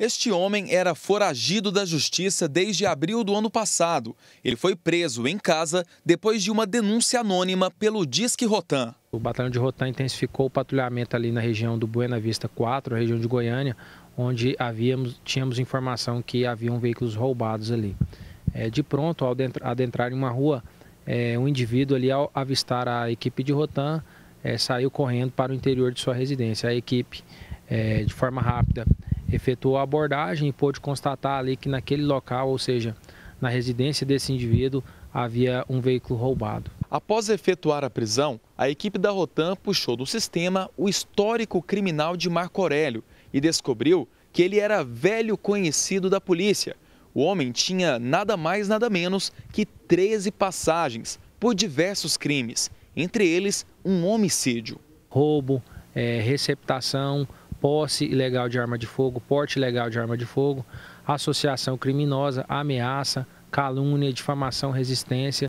Este homem era foragido da justiça desde abril do ano passado. Ele foi preso em casa depois de uma denúncia anônima pelo Disque Rotan. O batalhão de Rotan intensificou o patrulhamento ali na região do Buena Vista 4, região de Goiânia, onde havíamos, tínhamos informação que haviam veículos roubados ali. É, de pronto, ao adentrar em uma rua, é, um indivíduo ali, ao avistar a equipe de Rotan, é, saiu correndo para o interior de sua residência. A equipe, é, de forma rápida, efetuou a abordagem e pôde constatar ali que naquele local, ou seja, na residência desse indivíduo, havia um veículo roubado. Após efetuar a prisão, a equipe da Rotan puxou do sistema o histórico criminal de Marco Aurélio e descobriu que ele era velho conhecido da polícia. O homem tinha nada mais nada menos que 13 passagens por diversos crimes, entre eles um homicídio. Roubo, é, receptação, posse ilegal de arma de fogo, porte ilegal de arma de fogo, associação criminosa, ameaça, calúnia, difamação, resistência.